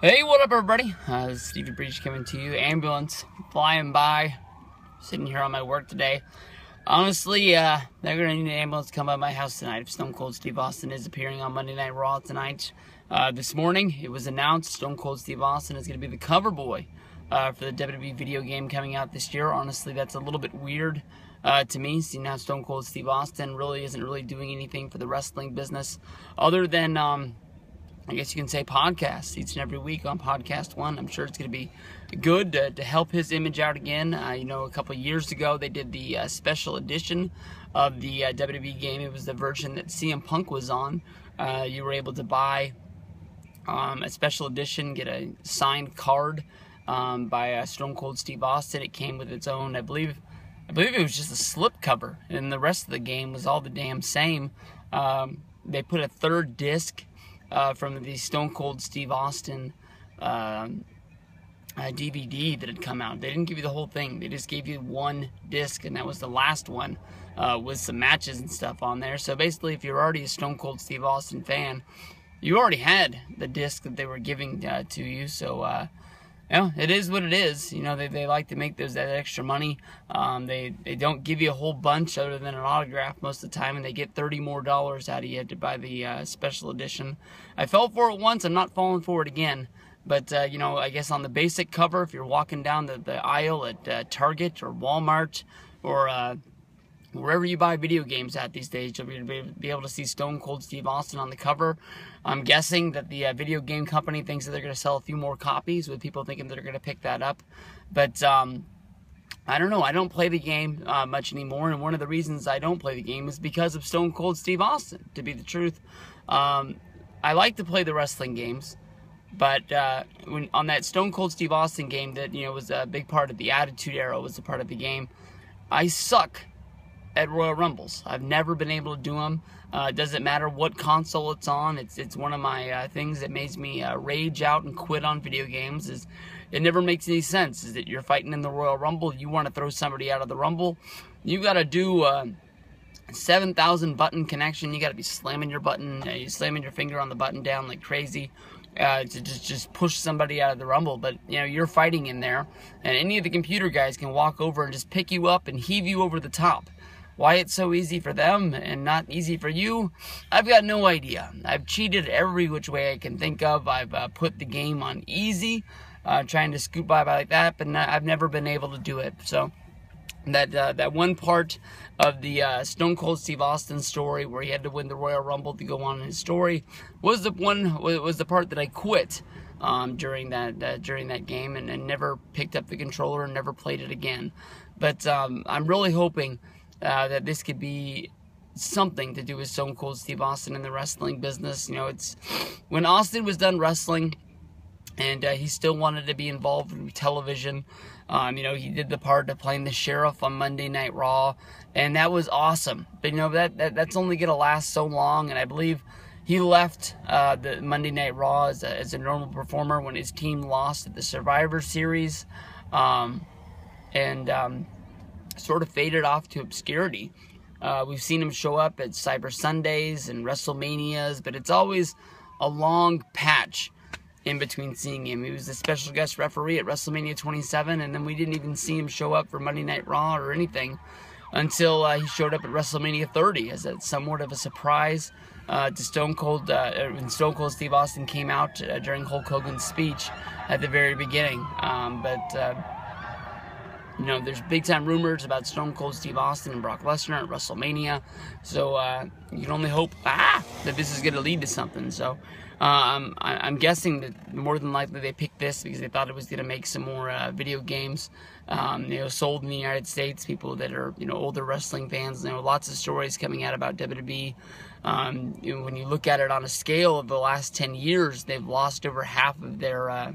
Hey, what up, everybody? Uh, Stevie Breech coming to you. Ambulance flying by. Sitting here on my work today. Honestly, uh, they're gonna need an ambulance to come by my house tonight if Stone Cold Steve Austin is appearing on Monday Night Raw tonight. Uh, this morning, it was announced Stone Cold Steve Austin is gonna be the cover boy uh, for the WWE video game coming out this year. Honestly, that's a little bit weird uh, to me, seeing how Stone Cold Steve Austin really isn't really doing anything for the wrestling business other than, um, I guess you can say, podcasts each and every week on Podcast One. I'm sure it's going to be good to, to, help his image out again. Uh, you know, a couple years ago, they did the uh, special edition of the uh, WWE game. It was the version that CM Punk was on. Uh, you were able to buy um, a special edition, get a signed card um, by uh, Stone Cold Steve Austin. It came with its own, I believe, I believe it was just a slip cover, and the rest of the game was all the damn same. Um, they put a third disc uh, from the Stone Cold Steve Austin um, uh, DVD that had come out. They didn't give you the whole thing. They just gave you one disc, and that was the last one uh, with some matches and stuff on there. So basically, if you're already a Stone Cold Steve Austin fan, you already had the disc that they were giving uh, to you. So uh, you know, it is what it is. You know, they, they like to make those that extra money. Um, they they don't give you a whole bunch other than an autograph most of the time, and they get thirty more dollars out of you to buy the uh, special edition. I fell for it once. I'm not falling for it again. But uh, you know, I guess on the basic cover, if you're walking down the, the aisle at uh, Target or Walmart or uh, wherever you buy video games at these days, you'll be able to see Stone Cold Steve Austin on the cover. I'm guessing that the uh, video game company thinks that they're going to sell a few more copies, with people thinking they're going to pick that up. But um, I don't know. I don't play the game uh, much anymore, and one of the reasons I don't play the game is because of Stone Cold Steve Austin. To be the truth, um, I like to play the wrestling games. But uh, when on that Stone Cold Steve Austin game, that you know was a big part of the Attitude Era, was a part of the game. I suck at Royal Rumbles. I've never been able to do them. Uh, doesn't matter what console it's on. It's it's one of my uh, things that makes me uh, rage out and quit on video games. Is it never makes any sense. Is that you're fighting in the Royal Rumble, you want to throw somebody out of the Rumble, you got to do uh, 7,000 button connection. You got to be slamming your button, uh, you slamming your finger on the button down like crazy. Uh, to just just push somebody out of the rumble. But you know you're fighting in there, and any of the computer guys can walk over and just pick you up and heave you over the top. Why it's so easy for them and not easy for you, I've got no idea. I've cheated every which way I can think of. I've uh, put the game on easy, uh, trying to scoot by, by like that, but not, I've never been able to do it. So that uh, that one part of the uh, Stone Cold Steve Austin story where he had to win the Royal Rumble to go on in his story was the one was the part that I quit um, during that uh, during that game and, and, never picked up the controller and never played it again. But um, I'm really hoping uh, that this could be something to do with Stone Cold Steve Austin in the wrestling business. You know, it's when Austin was done wrestling and uh, he still wanted to be involved in television. Um, you know, he did the part of playing the sheriff on Monday Night Raw, and that was awesome. But you know, that, that that's only gonna last so long, and I believe he left uh, the Monday Night Raw as a, as a normal performer when his team lost at the Survivor Series, um, and um, sort of faded off to obscurity. Uh, we've seen him show up at Cyber Sundays and WrestleManias, but it's always a long patch in between seeing him. He was a special guest referee at WrestleMania 27, and then we didn't even see him show up for Monday Night Raw or anything until uh, he showed up at WrestleMania 30 as a somewhat of a surprise uh, to Stone Cold uh, when Stone Cold Steve Austin came out uh, during Hulk Hogan's speech at the very beginning. Um, but uh, you know, there's big time rumors about Stone Cold Steve Austin and Brock Lesnar at WrestleMania. So uh, you can only hope ah, that this is going to lead to something. So um, I, am guessing that more than likely they picked this because they thought it was going to make some more uh, video games, um, you know, sold in the United States. People that are you know older wrestling fans, you know, lots of stories coming out about WWE. Um, you know, when you look at it on a scale of the last 10 years, they've lost over half of their uh,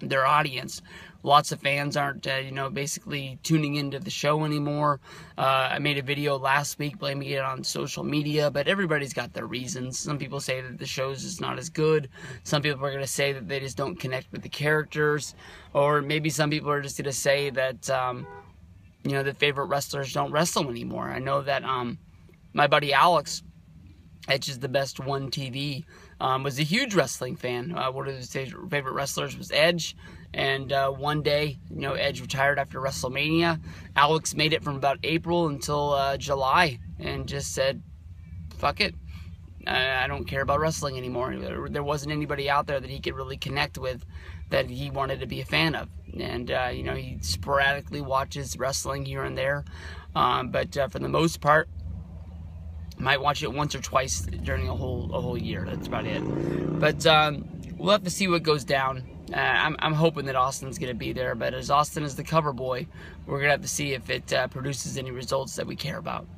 their audience lots of fans aren't, uh, you know, basically tuning into the show anymore. Uh, I made a video last week blaming it on social media, but everybody's got their reasons. Some people say that the show's just not as good. Some people are going to say that they just don't connect with the characters, or maybe some people are just going to say that, um, you know, the favorite wrestlers don't wrestle anymore. I know that um, my buddy Alex Edge is the best one TV um, was a huge wrestling fan. Uh, one of his favorite wrestlers was Edge. And uh, one day, you know, Edge retired after WrestleMania. Alex made it from about April until uh, July and just said, fuck it. I don't care about wrestling anymore. There wasn't anybody out there that he could really connect with that he wanted to be a fan of. And, uh, you know, he sporadically watches wrestling here and there. Um, but uh, for the most part, might watch it once or twice during a whole a whole year. That's about it. But um, we'll have to see what goes down. Uh, I'm, I'm hoping that Austin's going to be there, but as Austin is the cover boy, we're going to have to see if it uh, produces any results that we care about.